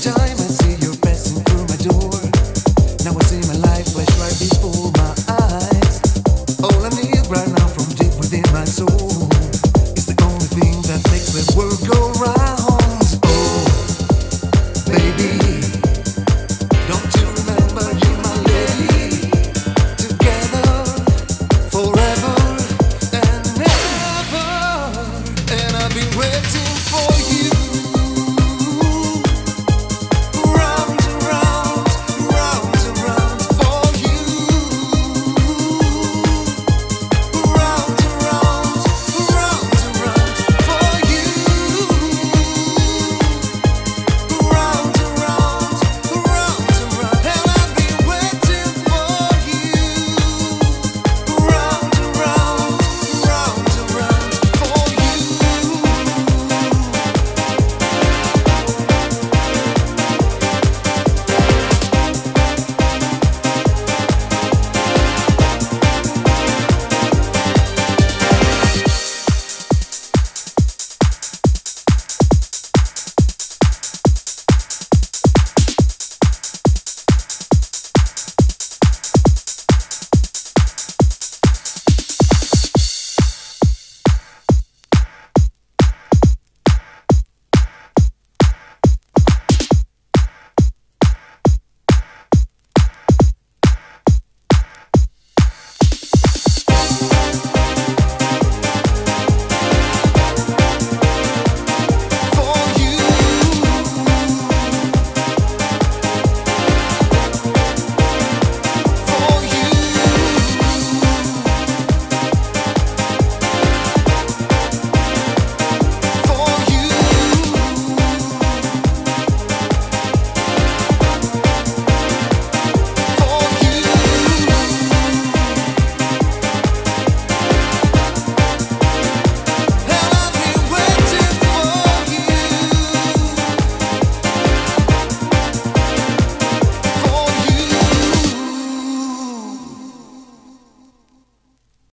time I see